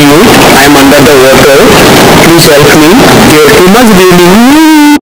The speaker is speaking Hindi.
you. I am under the water. Please help me. Here too much